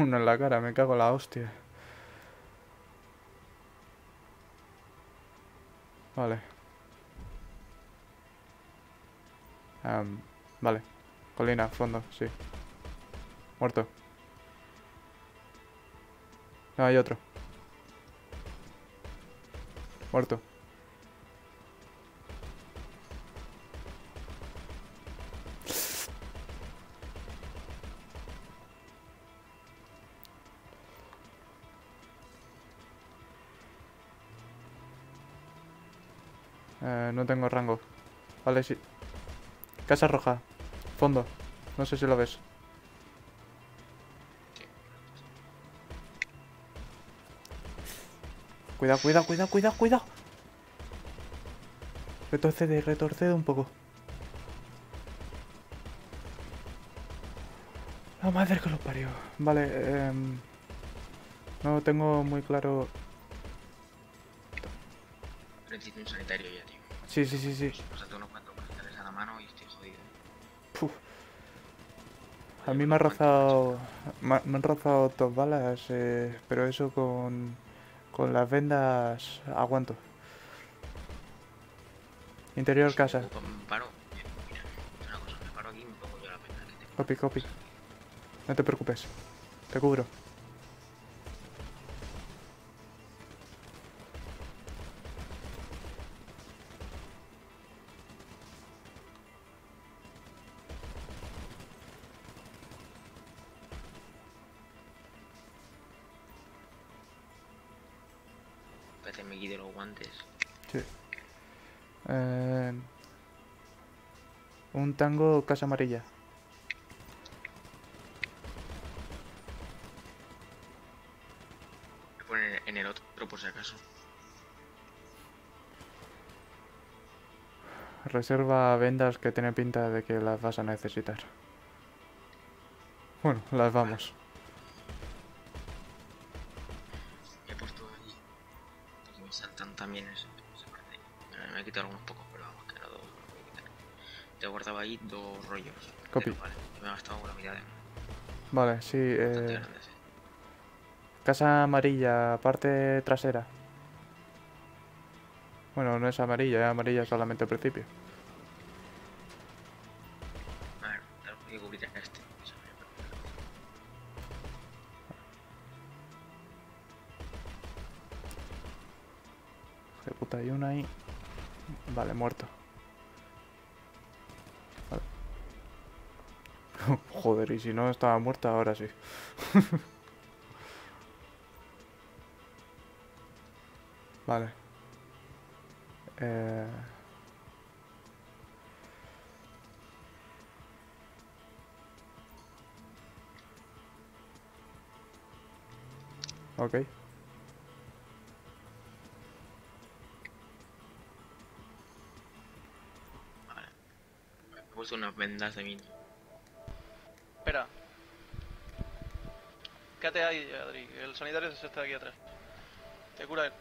uno en la cara, me cago en la hostia. Vale. Vale. Colina, fondo, sí. Muerto. No, hay otro. Muerto. Eh, no tengo rango. Vale, sí. Casa roja. Fondo. No sé si lo ves. Cuidado, cuidado, cuidado, cuidado, cuidado. Retrocede, retrocede un poco. La madre que lo parió. Vale, em, no tengo muy claro. Necesito un sanitario ya, tío. Sí, sí, sí, sí. O sea, tengo unos cuantos cristales a la mano y estoy jodido. Puf. A mí me ha rozado. Me, han rozado dos balas, eh, pero eso con. Con las vendas aguanto. Interior casa. Pues me paro. Mira, es una cosa, me paro aquí y me pongo yo la tengo. Copy, copy. No te preocupes. Te cubro. Eh, un tango casa amarilla. Me ponen en el otro por si acaso. Reserva vendas que tiene pinta de que las vas a necesitar. Bueno, las vamos. Quitado algunos pocos, pero vamos, que no quitar. Te he guardado ahí dos rollos. Copy. Pero Vale, yo me he gastado una mitad de Vale, sí. Eh, grandes, eh. casa amarilla, parte trasera. Bueno, no es amarilla, es amarilla solamente al principio. A ver, que cubrir este. Qué puta, hay una ahí. Vale, muerto. Joder, y si no estaba muerta, ahora sí. vale. Eh... Ok. He puesto unas vendas de mí. Espera. Quédate ahí, Adri. El sanitario se está aquí atrás. Te cura él.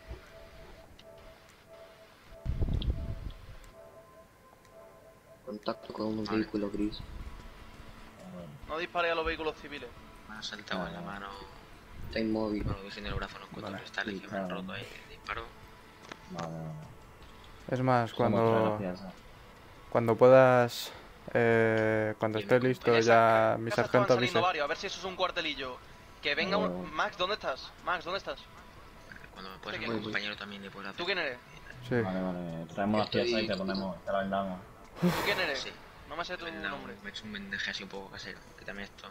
Contacto con un Vale. vehículo gris. No dispare a los vehículos civiles. Me han saltado en la mano. Está inmóvil. Bueno, que sin el brazo unos cuantos Vale, cristales sí, que me han claro. roto ahí. Disparo. Vale. Es más, Somos cuando, gracias. cuando puedas, eh, cuando esté listo ya mi sargento avise. varios, a ver si eso es un cuartelillo. Que venga Oh. un... Max, ¿dónde estás? Max, ¿dónde estás? Cuando me mi que- compañero también le pueda hacer. ¿Tú quién eres? Sí. Vale, vale. Traemos las piezas y te ponemos, te la vendamos. ¿Tú quién eres? Sí. No me sé tu un- nombre. Me he hecho un vendaje así un poco casero. Que también esto.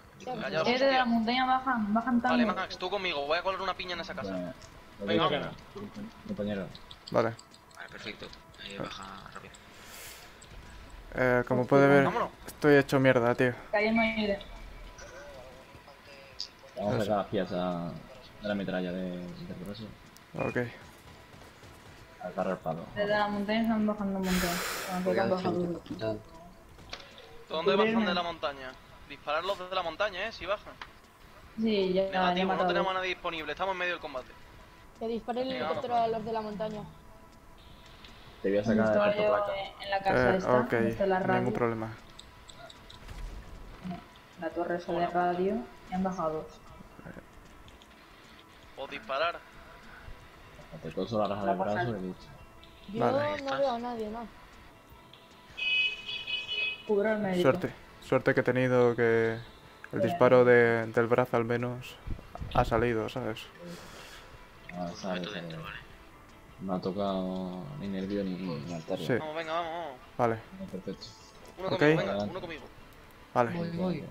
Eres de la montaña bajan, bajan Vale, tango. Max, tú conmigo. Voy a colar una piña en esa casa. Lo Venga, compañero. Vale. Vale, perfecto. Ahí baja. Eh, como puede ver, Vámonos. estoy hecho mierda, tío. Vamos a sacar las piezas de la metralla de, de progreso. Ok. Al carro al palo. Desde la montaña están bajando un montón. ¿Dónde bajan de la montaña? Disparar los de la montaña, eh, si bajan. Sí, ya, Negativo, no tenemos a nadie disponible. Estamos en medio del combate. Que dispare el helicóptero a los de la montaña. Te voy a sacar de yo placa. en la casa Eh, esta, ok, está la radio, ningún problema. la torre esa de radio, y han bajado dos. O disparar. Te coso la raja del brazo y he dicho. Yo Vale, no veo a nadie, no. Médico. Suerte. Suerte que he tenido que el disparo de- del brazo al menos ha salido, ¿sabes? Ah, Pues sabes, meto dentro, eh, vale. No ha tocado ni nervio ni, ni arteria. Sí. Vamos, venga, vamos, vamos. Vale, Perfecto. Uno Ok. conmigo, venga, uno conmigo. vale. Voy, voy.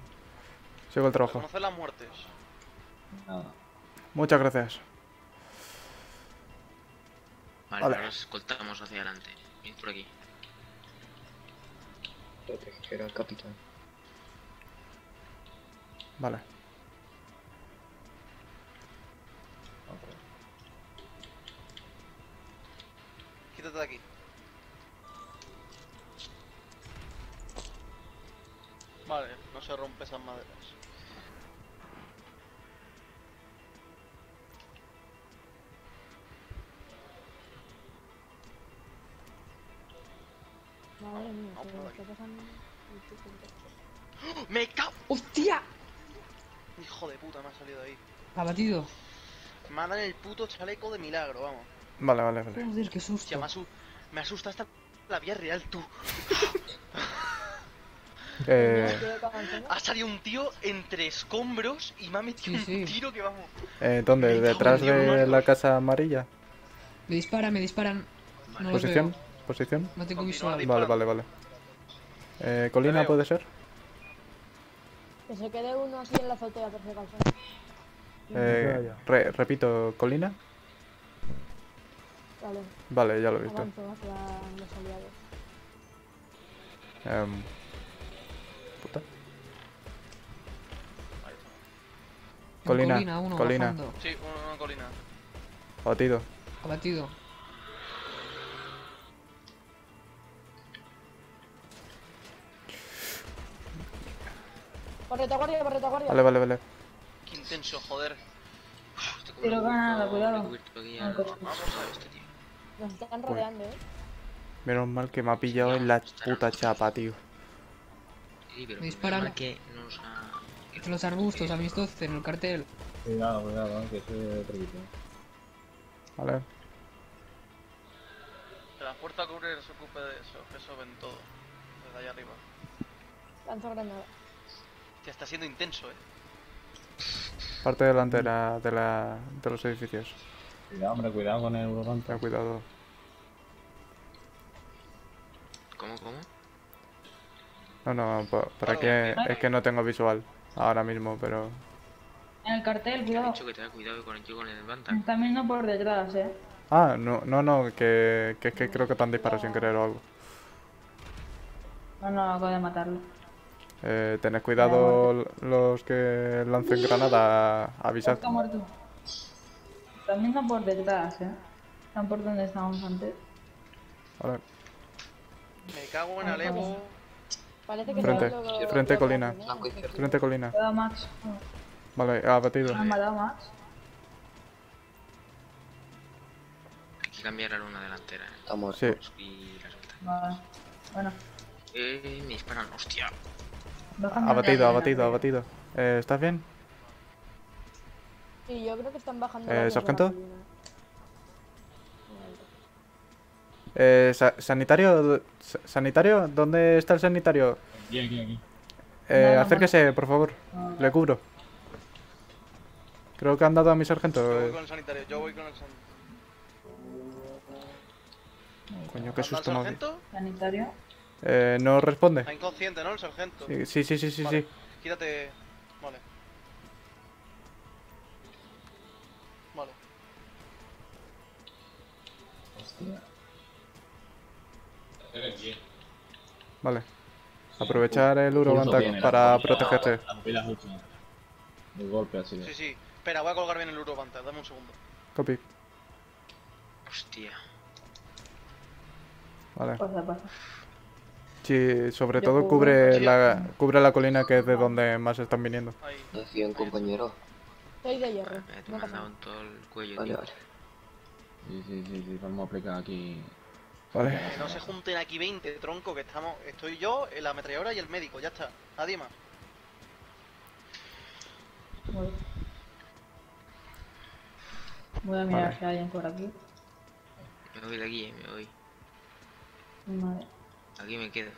Sigo el trabajo. Conocer las muertes. Nada. Muchas gracias. Vale, Vale. ahora escoltamos hacia adelante. Venid por aquí. Proteger al capitán. Vale. De aquí. Vale, no se rompe esas maderas. Madre mía, por me aquí. está pasando. ¡Me cago! ¡Hostia! Hijo de puta, me ha salido de ahí. Abatido. Me ha dado el puto chaleco de milagro, vamos. Vale, vale, vale. Joder, qué Hostia, susto. me, asu- me asusta hasta la vía real, tú. Eh. Ha salido un tío entre escombros y me ha metido Sí, sí. un tiro que vamos. eh, ¿Dónde? ¿Detrás de la casa amarilla? Me disparan, me disparan. Vale. No los ¿Posición? ¿Posición? No tengo visual. Vale, vale, vale. Eh, ¿Colina puede ser? Que se quede uno así en la azotea, por si acaso. Eh, re- repito, ¿colina? Vale, Vale, ya lo he visto. avanzo hacia los aliados. Em, puta. Colina, colina, uno colina. bajando. Sí, una, una colina. Batido. Abatido. Por retaguardia, por retaguardia. Vale, vale, vale. Qué intenso, joder. Un granada, poco cuidado. Vamos a ver este tío. Nos están rodeando, eh. Menos mal que me ha pillado en la puta chapa, tío. Sí, pero Me disparan. que nos ha... los arbustos, a mis 12, en el cartel. Cuidado, cuidado, que soy de equipo. Vale. Que la fuerza a cubrir se ocupe de eso, que eso ven todo. Desde allá arriba. Lanzo granada. Que está siendo intenso, eh. Parte delantera de, la, de los edificios. Cuidado, hombre, cuidado con el Eurobanta. cuidado. ¿Cómo, cómo? No, no, Claro, que que- es que no tengo visual ahora mismo, pero En el cartel, Te he cuidado. dicho que te da cuidado con el con el Banta. Me están viendo por detrás, eh. ah, no, no, no, que, que es que creo que te han disparado sin querer o algo. No, no, acabo de matarlo. Eh, tened cuidado los que lancen granada, avisad. Está muerto. Están viendo por detrás, eh. Están por donde estábamos antes. Vale. Me cago en Alevo. Parece que Frente, lo- frente lo colina. izquierdo. Frente colina. Max. Vale, abatido. Me han matado, Max. Hay que cambiar a luna delantera. eh. Muerto. Sí. Subir la suelta. Vale. Bueno, Eh, me disparan, hostia. Abatido, la- abatido, abatido. Eh, ¿Estás bien? Sí, yo creo que están bajando. Eh, ¿sargento? Eh, sa- ¿Sanitario? sa- ¿Sanitario? ¿Dónde está el sanitario? Aquí, aquí, aquí. Eh, No, no, acérquese, por favor. Le cubro. Creo que han dado a mi sargento. Yo voy eh. con el sanitario, yo voy con el sanitario. Coño, qué ¿Anda el susto ha sargento? Sanitario. Eh, no responde. Está inconsciente, ¿no? El sargento. Sí, sí, sí, sí, sí. Vale. sí. Quítate. Vale. Vale. Aprovechar el Urobanta para protegerte. El golpe así Sí, sí. Espera, voy a colgar bien el Urobanta, dame un segundo. Copy. Hostia. Vale. Pasa, pasa. Sí, sobre todo cubre la, cubre la colina que es de donde más están viniendo. Compañero. De hierro. Me, todo el cuello, Vale, tío. vale. Sí, sí, sí, sí. Vamos a aplicar aquí. Vale. Que no se junten aquí 20, tronco, que estamos. Estoy yo, la ametralladora y el médico, ya está. Nadie más. Voy a mirar Vale. si hay alguien por aquí. Me voy de aquí, eh, me voy. Vale. Aquí me quedo.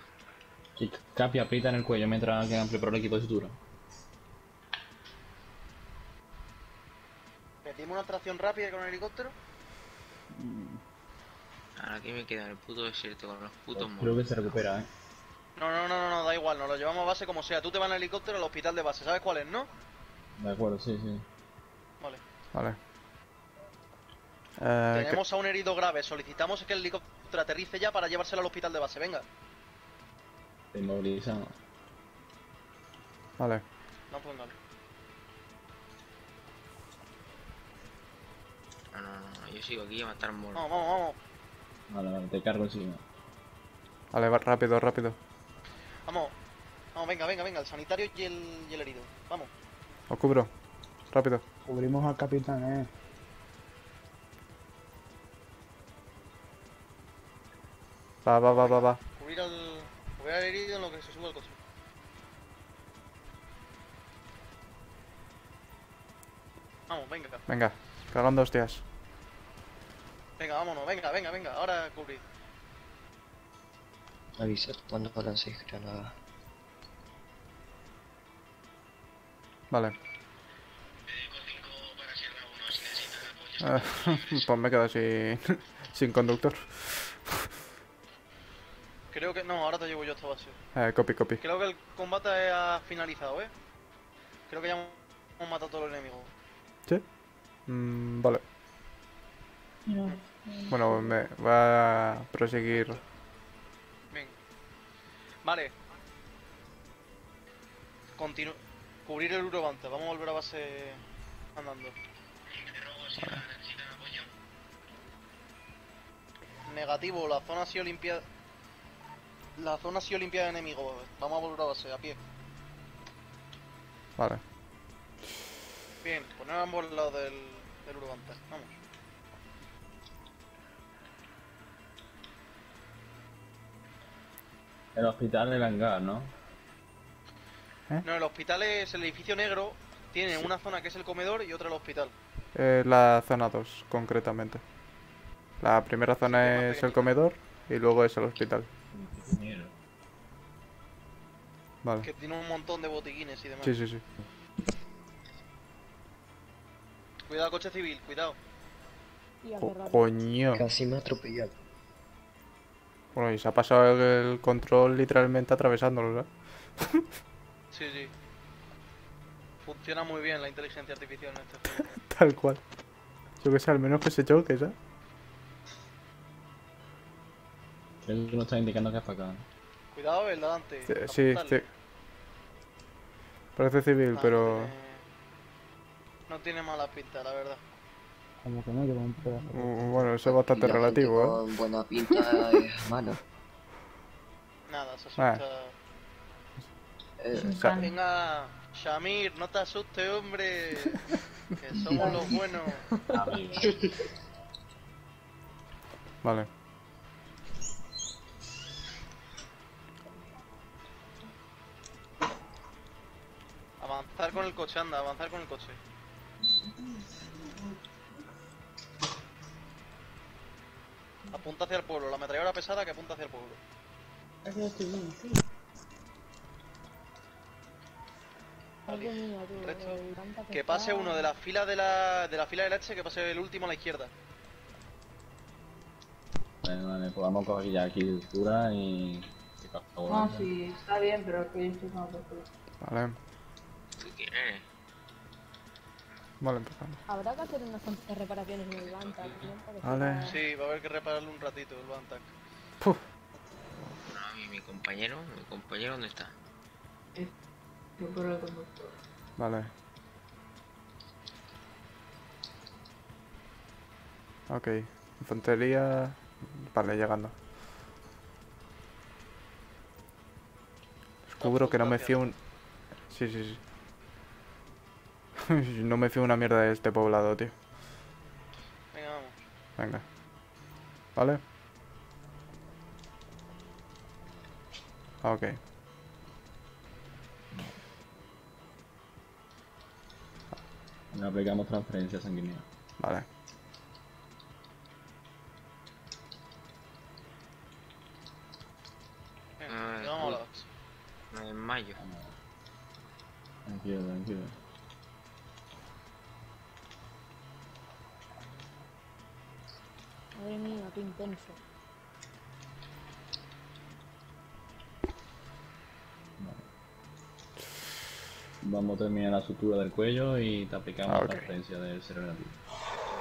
Y Capi aprieta en el cuello mientras que han preparado el equipo de sutura. Metimos una tracción rápida con el helicóptero. Ahora aquí me queda en el puto desierto con los putos Creo que se recupera, eh. No, no, no, no, no, da igual, nos lo llevamos a base como sea. Tú te vas en el helicóptero al hospital de base, ¿sabes cuál es, no? De acuerdo, sí, sí. Vale. Vale. Eh, ¿qué- Tenemos a un herido grave, solicitamos que el helicóptero aterrice ya para llevárselo al hospital de base, venga. Inmovilizado. Vale. No, pues vale. No, no, no, yo sigo aquí a matar monos. Vamos, vamos, vamos. Vale, vale, te cargo encima. Vale, va rápido, rápido. Vamos. Vamos, venga, venga, venga, el sanitario y el, y el herido. Vamos. Os cubro. Rápido. Cubrimos al capitán, eh. Va, va, va, va, va. Cubrir al, cubrir al herido en lo que se sube al coche. Vamos, venga, Venga. Cagando hostias. Venga, vámonos, venga, venga, venga, ahora cubrir. Avisad cuando lancéis granadas. Vale. Eh, pues me quedo sin, sin conductor. Creo que. No, ahora te llevo yo esta base. Eh, copy, copy. Creo que el combate ha finalizado, ¿eh? Creo que ya hemos matado a todos los enemigos. ¿Sí? Mm, vale. No. Bueno, me va a proseguir. Bien. Vale. Continu cubrir el Urobanta. Vamos a volver a base andando. Negativo, la zona ha sido limpiada. La zona ha sido limpiada de enemigos. Vamos a volver a base, a pie. Vale. Bien, poner a ambos lados del, del Urobanta. Vamos. El hospital del hangar, ¿no? No, el hospital es el edificio negro. Tiene una zona que es el comedor y otra el hospital. Eh, la zona 2, concretamente. La primera zona es el comedor y luego es el hospital. Vale. Que tiene un montón de botiquines y demás. Sí, sí, sí. Cuidado, coche civil, cuidado. Co- coño. Casi me atropellan. Bueno, y se ha pasado el, el control literalmente atravesándolo, ¿verdad? Sí, sí. Funciona muy bien la inteligencia artificial en este juego. Tal cual. Yo que sé, al menos que se choque, ¿sabes? Creo que no está indicando que es para acá. Cuidado, el de adelante. Sí, sí. Parece civil, Ah, pero... No tiene, no tiene mala pinta, la verdad. Como que no lleva un pedazo. mm, Bueno, eso es Y bastante la gente relativo, ¿eh? Con buena pinta es mala. Nada, se Ah. asusta. Eh, Venga, Shamir, no te asustes, hombre. que somos los buenos. Vale. Avanzar con el coche, anda, avanzar con el coche. Apunta hacia el pueblo, la ametralladora pesada que apunta hacia el pueblo. Eso estoy bien, sí. Tú, Resto. Que pase uno de la fila de la, de la fila de la H, que pase el último a la izquierda. Vale, vale, pues vamos a coger ya aquí altura y... No, sí, está bien, pero que yo estoy con. Vale. ¿Tú quién eres? Vale, empezamos. Habrá que hacer unas cuantas reparaciones en el Banta. ¿no? Vale. Sí, va a haber que repararle un ratito el Bantac. Puf. No, mi, mi compañero, mi compañero, ¿dónde está? Yo por el conductor. Vale. Ok. Infantería... Vale, llegando. Descubro que no me fío un... Sí, sí, sí. no me fío una mierda de este poblado, tío. Venga, vamos. Venga. ¿Vale? Ok. No aplicamos transferencia sanguínea. Vale. Venga, ah, no, en mayo. Tranquilo, tranquilo. Qué intenso. Vamos a terminar la sutura del cuello y te aplicamos Ah, la ok. transferencia del cero negativo.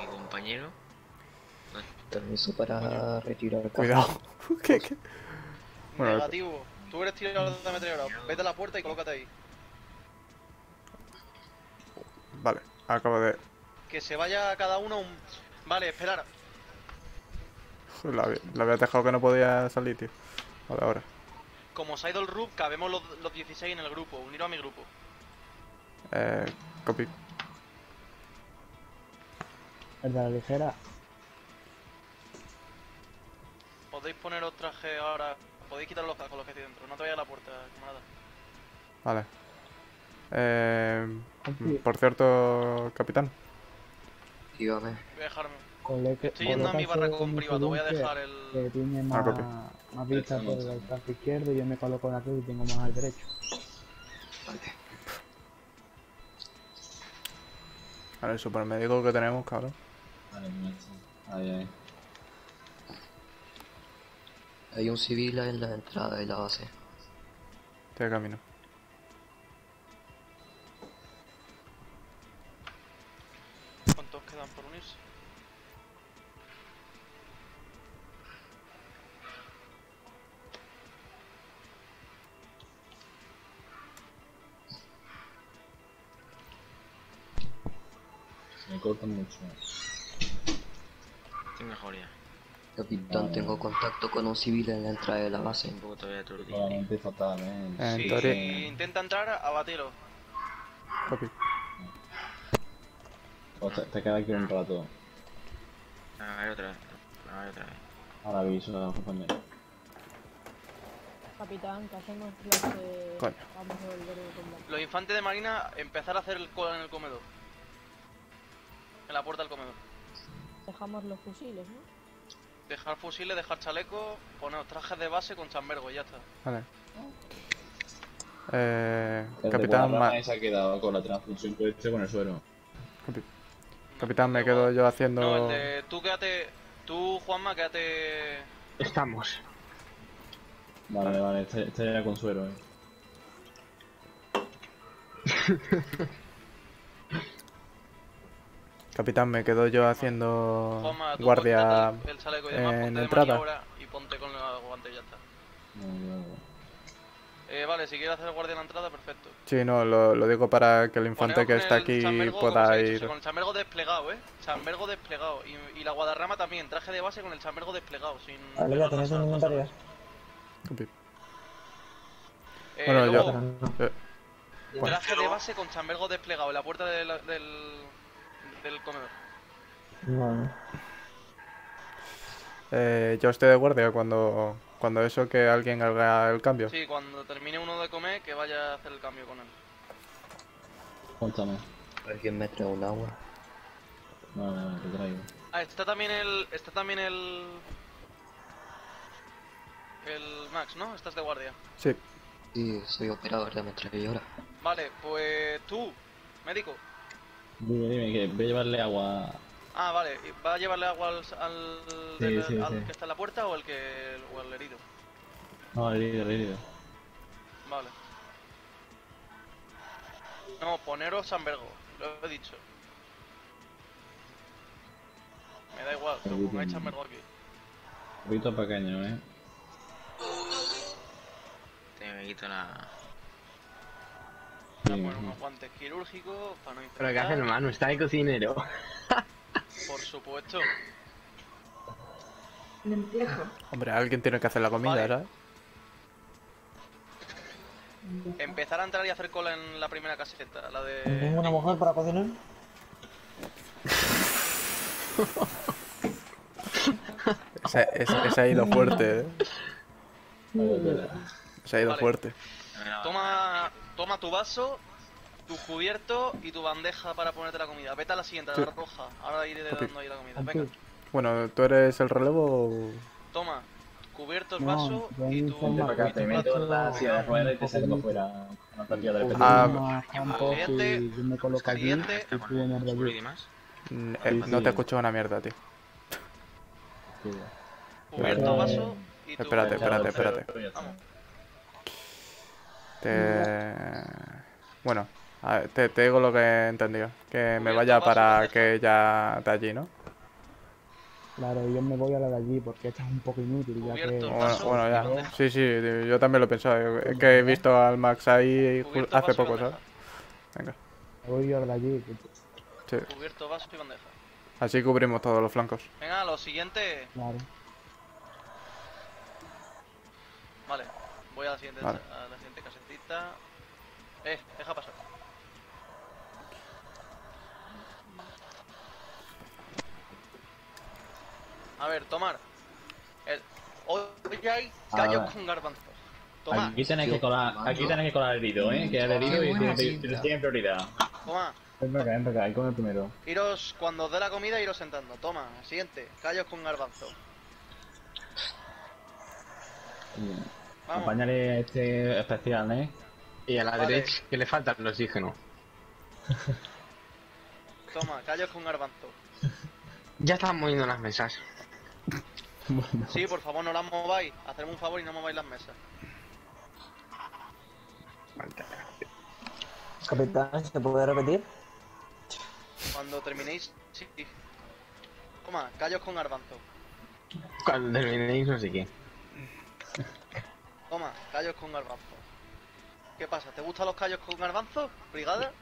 Mi compañero. Permiso para retirar caja. Cuidado. ¿Qué, qué? Bueno, Negativo. Tú eres tirador de ametralladora. Vete a la puerta y colócate ahí. Vale, acabo de. Que se vaya cada uno un... Vale, esperar. Joder, La, había- la había dejado que no podía salir, tío. Vale, ahora. Como se ha ido el RUP, cabemos los, los 16 en el grupo. Uniros a mi grupo. Eh, copy. El de la ligera. Podéis poneros traje ahora. Podéis quitar los cascos los que estoy dentro. No te vayas a la puerta, camarada. Vale. Eh, por cierto, capitán. Dígame. Voy a dejarme. Coloque- Estoy yendo a mi colócase barra con un privado. Voy a dejar Que el... tiene Ah, más, más vista por el brazo izquierdo y yo me coloco aquí y tengo más al derecho. Vale. Vale, el supermédico que tenemos, cabrón. Vale. Ahí, ahí. Hay un civil en la entrada de la base. Estoy de camino. Me corta mucho. Estoy mejor ya. Capitán, Vale. tengo contacto con un civil en la entrada de la base. Un poco todavía aturdido. Claramente fatal, eh. Eh, Si en teoría- intenta entrar, abatilo. Copy. O te, te queda aquí un rato. A ver otra vez. A ver otra vez. Ahora aviso a los compañeros. Capitán, ¿qué hacemos los que Coño. vamos a volver? Los infantes de marina, empezar a hacer el cola en el comedor. En la puerta del comedor. Dejamos los fusiles, ¿no? Dejar fusiles, dejar chalecos, poner trajes de base con chambergo y ya está. Vale. Eh, El capitán, ma- se ha quedado con la transfusión que he hecho con el suero. Capitán, me quedo yo haciendo. No, el de. Tú quédate. Tú, Juanma, quédate. Estamos. Vale, vale, este, este era con suero, eh. Capitán, me quedo yo haciendo Juanma, tú guardia. el chaleco y demás, en ponte de entrada. maniobra y ponte con el guante y ya está. No, no, no. Eh, vale, si quieres hacer guardia en la entrada, perfecto. Sí, no, lo, lo digo para que el infante Poneos que está aquí chambergo, pueda dicho, ir. con el chambergo desplegado, eh. Chambergo desplegado. Y, y la guadarrama también, traje de base con el chambergo desplegado. Sin Vale, ya tenéis un inventario. Eh, Bueno, yo- luego, Eh, traje de base con chambergo desplegado en la puerta del, del comedor. Vale. eh, yo estoy de guardia cuando, cuando eso que alguien haga el cambio. Sí, cuando termine uno de comer, que vaya a hacer el cambio con él. Cuéntame. ¿Alguien me trae un agua? No, no, no, te traigo. Ah, está también el. Está también el. El Max, ¿no? Estás de guardia. Sí, Sí, soy operador de ametralladora. Vale, pues tú, médico. Dime, dime, que voy a llevarle agua. Ah, vale, ¿y ¿va a llevarle agua al, al, Sí, del- sí, al sí. que está en la puerta o el que o el herido? No, herido, herido. Vale. No, poneros Sanbergo, lo he dicho. Me da igual, Ahí pongáis. Sanbergo aquí. Un poquito pequeño, eh. Te me quito la. Voy a Sí, poner sí. unos guantes quirúrgicos para no Pero ¿qué hace infectar. hermano? Está de cocinero. Por supuesto. Lenteja. hombre, alguien tiene que hacer la comida, Vale. ¿sabes? Empezar a entrar y hacer cola en la primera caseta, la de... ¿Tengo una mujer para cocinar? Ese ha ido fuerte, ¿eh? Se ha ido Vale. fuerte. Toma, toma tu vaso, tu cubierto y tu bandeja para ponerte la comida. Vete a la siguiente, a Sí. la roja. Ahora iré Ok. dando ahí la comida. Venga, Bueno, ¿tú eres el relevo o...? toma. Cubiertos No, vaso y me tu, informo Para acá, te meto en la silla de ruedas y te. Una partida de repente. Ah, campos siguiente. y yo me coloco aquí Siguiente. y tú en el y demás. No te escucho una mierda, tío. Sí. Cubierto vaso y tu... Espérate, espérate, espérate. Vamos. Te... Bueno, a ver, te, te digo lo que he entendido. Que me vaya para que ya de allí, ¿no? Claro, yo me voy a la de allí porque esta es un poco inútil, ya que... Bueno, bueno, ya. Sí, sí, yo también lo he pensado. Es que he visto al Max ahí hace poco, ¿sabes? Venga, Me voy yo a la de allí. sí. Cubierto vaso y bandeja. Así cubrimos todos los flancos. Venga, lo siguiente... Claro. Vale, voy a la siguiente, Vale. a la siguiente casetita. Eh, deja pasar. A ver, tomar. El... Hoy hay callos ver. con garbanzos. Toma, Aquí tenéis que colar, aquí tenéis que colar el herido, ¿eh? Que el herido y tiene, tiene- tiene prioridad. toma. Ven para acá, ven para acá, ahí con el primero. Iros, cuando os dé la comida, iros sentando. Toma, siguiente. Callos con garbanzos. Vamos. Apañaré este especial, ¿eh? Y a la Vale. derecha, que le falta el oxígeno. Toma, callos con garbanzos. Ya están moviendo las mesas. Sí, por favor, no las mováis. Hacerme un favor y no mováis las mesas. Capitán, ¿se puede repetir? Cuando terminéis, sí. Toma, callos con garbanzos. Cuando terminéis, no sé qué. Toma, callos con garbanzos. ¿Qué pasa? ¿Te gustan los callos con garbanzos? ¿Brigada?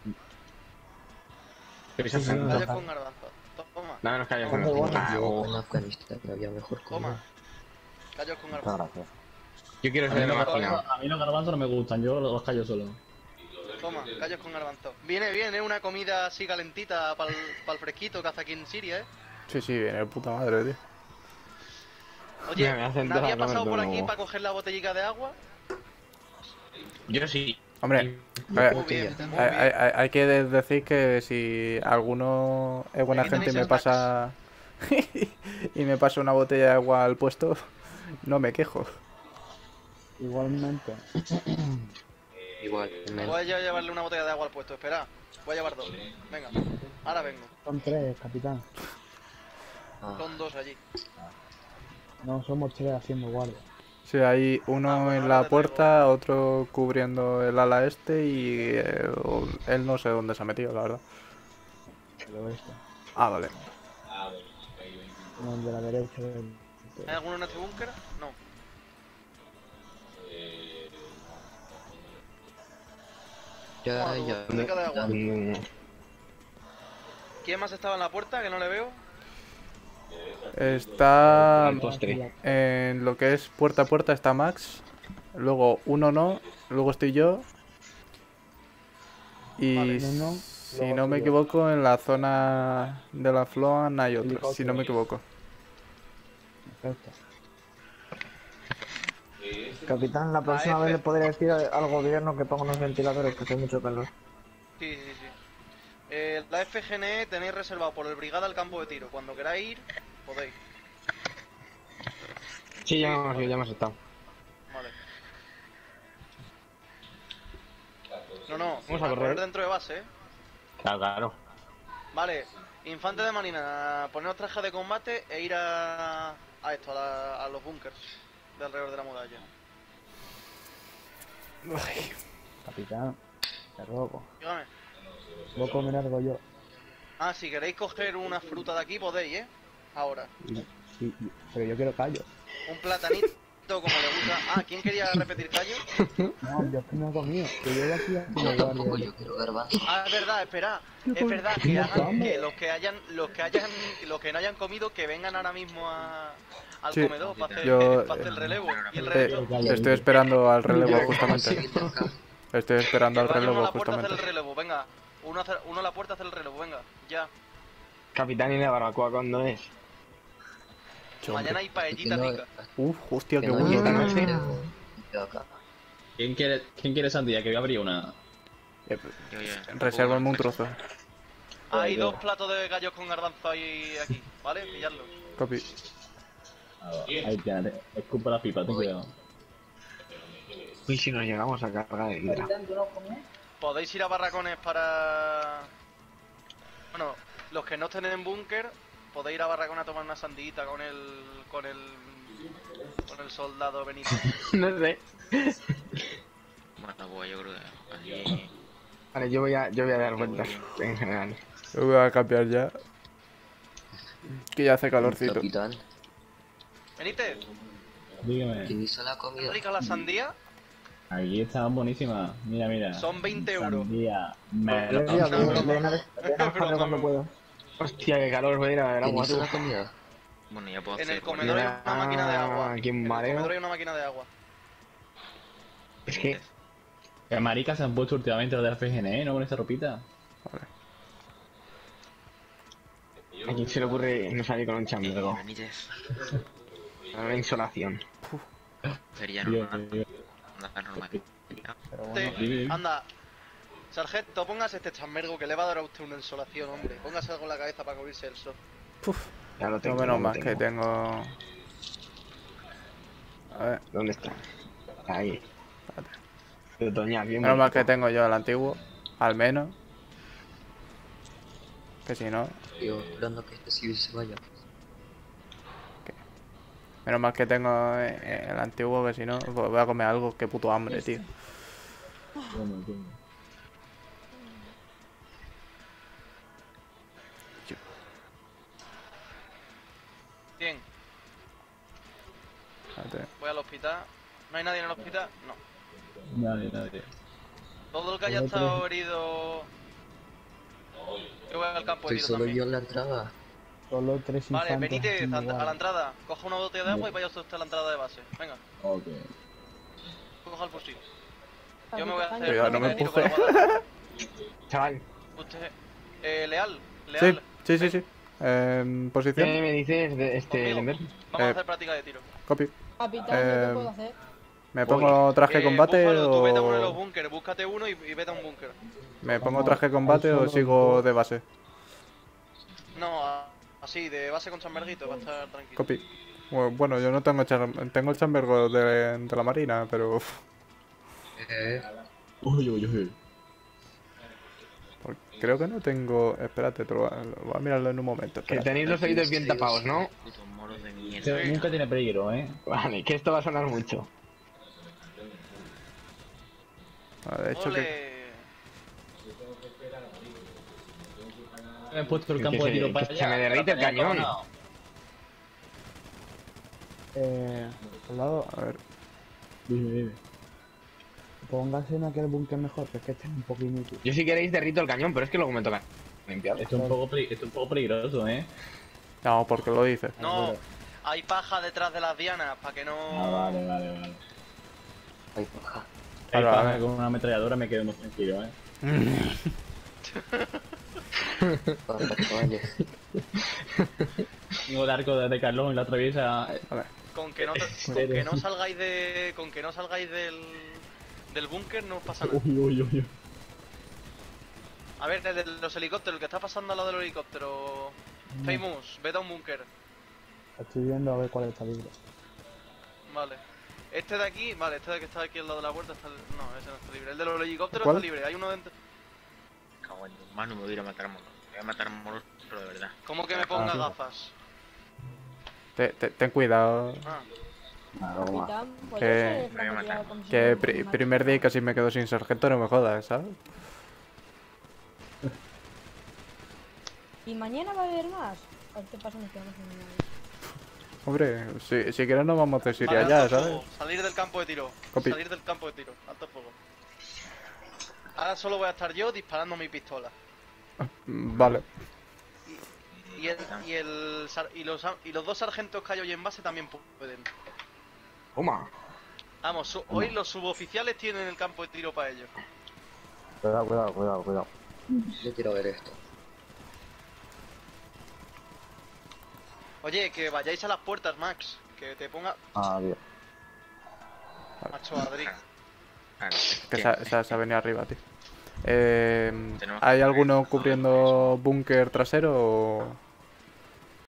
Pero eso- Callos con garbanzos. Toma, Dame los callos con Muy bueno. Yo oh. en Afganistán había mejor toma. comida. Callos con gracias. Yo quiero A ser garbanzos, a mí los garbanzos no me gustan, yo los callo solo. Toma, callos con garbanzos. Viene bien, ¿eh? Una comida así calentita para el fresquito que hace aquí en Siria, ¿eh? Sí, sí, viene de puta madre, tío. Oye, Ya me hacen ¿nadie ha pasado por aquí para coger la botellica de agua? Yo sí. Hombre, a ver, bien, hay, hay- que de- decir que si alguno es buena gente y me pasa y me pasa una botella de agua al puesto, no me quejo. Igualmente. Igual, Voy a llevarle una botella de agua al puesto, espera. Voy a llevar dos. Venga, ahora vengo. Son tres, capitán. ah, Son dos allí. No somos tres haciendo guardia. Sí, hay Ah, uno bueno, en la puerta, otro cubriendo el ala este y eh, él no sé dónde se ha metido, la verdad. El oeste. Ah, vale. No, el de la derecha del... ¿Hay alguno en este búnker? No. ya, tu ya. agua. Mm, ¿Quién más estaba en la puerta que no le veo? Está en lo que es puerta a puerta está Max, luego uno no, luego estoy yo y Vale, no, no, si no me equivoco en la zona de la Floan hay otro, si no me equivoco. Perfecto. Capitán, la próxima vez le podría decir al gobierno que ponga unos ventiladores que hace mucho calor. La FGNE tenéis reservado por el brigada el campo de tiro. Cuando queráis ir, podéis. Sí, ya hemos, ya hemos estado. Vale. No, no, Vamos a correr. dentro de base, ¿eh? Claro, claro. Vale, infante de marina, poneros traje de combate e ir a, a esto, a, la- a los bunkers de alrededor de la muralla. Capitán, te robo. Dígame. Voy a comer algo yo. Ah, si queréis coger una fruta de aquí, podéis, ¿eh? Ahora. Sí, sí, pero yo quiero callo. Un platanito como le gusta. Ah, ¿quién quería repetir callo? No, yo es que no he comido. Que yo aquí Yo tampoco, yo quiero. Ah, es verdad, espera. Es verdad que hagan que los que hayan, los que hayan, los que no hayan comido, que vengan ahora mismo a, al Sí, comedor para hacer, yo, para hacer el relevo. Y el Eh, resto. estoy esperando al relevo justamente. Estoy esperando al a relevo la puerta a hacer justamente. relevo, venga. Uno a, hacer- uno a la puerta a hacer el relevo, venga. Ya. Capitán y la barbacoa, ¿cuándo es? Mañana hay paellita no- rica. Uf, hostia, que qué no bueno. llega, tío. no sé. pero- pero acá. ¿Quién quiere, ¿Quién quiere sandía? Que voy a abrir una. Eh, Resérvame un trozo. Hay dos platos de gallos con garbanzo ahí aquí, ¿vale? Pilladlos. Copy. Ahí tienes, escupa la pipa, ten cuidado. Uy, si nos llegamos a cargar de hidra. Podéis ir a barracones para... Bueno, los que no estén en búnker, podéis ir a barracones a tomar una sandita con el... con el... con el soldado Benito. no sé. Bueno, pues yo creo que allí. Vale, yo voy a, yo voy a dar vueltas en general. Yo voy a cambiar ya. Que ya hace calorcito. Capitán, Benítez, Dígame. ¿quién hizo la comida? rica la sandía, Aquí está buenísima. Mira, mira. son 20 euros. Sandía. Dejar broma, cuando puedo. Hostia, qué calor, voy a ir a ver ¿Quién agua tú. Bueno, ya puedo En hacer. el comedor hay una máquina de agua. Aquí en En el mareo. comedor hay una máquina de agua. Es que, Qué maricas se han puesto últimamente los de la FGN, ¿eh? ¿No con esa ropita? ¿a quién se le ocurre no salir con un Eh, chambergo? Benítez, Una insolación. sería Dios, normal. Normal. Pero bueno. Anda, sargento, póngase este chambergo que le va a dar a usted una insolación, hombre. Póngase algo en la cabeza para cubrirse el sol. Ya lo No tengo. menos ya lo más que tengo. A ver, ¿Dónde está? Ahí. De Toñac, bien menos mal que tengo yo el antiguo. Al menos. Que si no. Yo esperando que este civil se vaya. Menos mal que tengo eh, el antiguo, que si no, pues voy a comer algo. Qué puto hambre, tío. Bien, voy al hospital. ¿No hay nadie en el hospital? No. Nadie, nadie. Todo el que haya estado herido... Yo voy al campo Estoy herido solo también. yo en la entrada. Solo tres Vale, anda- a la entrada. Coja una botella de agua y vaya usted a la entrada de base. Venga, Ok. coja el fusil. Yo me voy a hacer Cuidado, no me de guadaña. Chaval, Usted... Eh, leal, Sí, leal. sí, sí, sí. En ¿qué posición. me dices de este? Vamos Eh, a hacer práctica de tiro. Copy. Capitán, Eh, ¿qué puedo hacer? ¿Me pongo traje Eh, combate Búfalo, tú vete a uno de los o.? búnkeres, búscate uno y, y vete a un búnker. ¿Me pongo traje combate o sigo de base? No, a- así, de base con chamberguito, va a estar tranquilo. Copy. Bu- Bueno, yo no tengo char- tengo el chambergo de, de la marina, pero Eh, Uy, uy, uy. creo que no tengo. Espérate, te lo voy a, mirarlo en un momento. Que tenéis los oídos bien tapados, ¿no? De Este nunca tiene peligro, ¿eh? Vale, que esto va a sonar mucho. Ah, De hecho, que, Me he puesto el Que campo de se- tiro que para se allá. me derrite el cañón. Eh, soldado, a ver, Dime, dime. póngase en aquel búnker mejor, que es que este es un poco inútil. Yo si queréis derrito el cañón, pero es que luego me toca limpiarlo. Esto es un poco, esto es un poco peligroso, ¿eh? no, porque lo dices. No, hay paja detrás de las dianas, para que no... Ah, vale, vale, vale. Ay, paja. Vale. con una ametralladora me quedo más tranquilo, ¿eh? Tengo el arco de, de Carlón y la atraviesa. Con que no, te- con serio? que no salgáis de... Con que no salgáis del... Del búnker no os pasa nada. Uy, uy, uy, uy. A ver, desde los helicópteros, el que está pasando al lado del helicóptero... Famous, vete a un búnker. Estoy viendo a ver cuál está libre. Vale. Este de aquí, vale, este de que está aquí al lado de la puerta está... No, ese no está libre. El de los helicópteros ¿Cuál? está libre, hay uno dentro... Cago en tu mano, me voy a ir a matar moros. Me voy a matar moros, pero de verdad. ¿Cómo que me ponga sí. gafas? Te- te- ten cuidado. Ah, Capitán, ¿puedo Que- a matar. primer día casi me quedo sin sargento, no me jodas, ¿sabes? ¿Y mañana va a haber más? ¿O qué pasa? Nos quedamos nada. Hombre, si, si quieres nos vamos de Siria vale, ya, ¿sabes? fuego, Salir del campo de tiro. Copy. Salir del campo de tiro. Alto fuego. Ahora solo voy a estar yo disparando mi pistola. Vale. Y, el, y, el, y, los, y los dos sargentos que hay hoy en base también pueden. Toma. Vamos, su- hoy los suboficiales tienen el campo de tiro para ellos. Cuidado, cuidado, cuidado, cuidado. Yo quiero ver esto. Oye, que vayáis a las puertas, Max. Que te ponga... Adiós. Macho, Adri. Es Que se, ha- se ha- se ha venido arriba, tío. Eh, ¿Hay alguno cubriendo búnker trasero o...?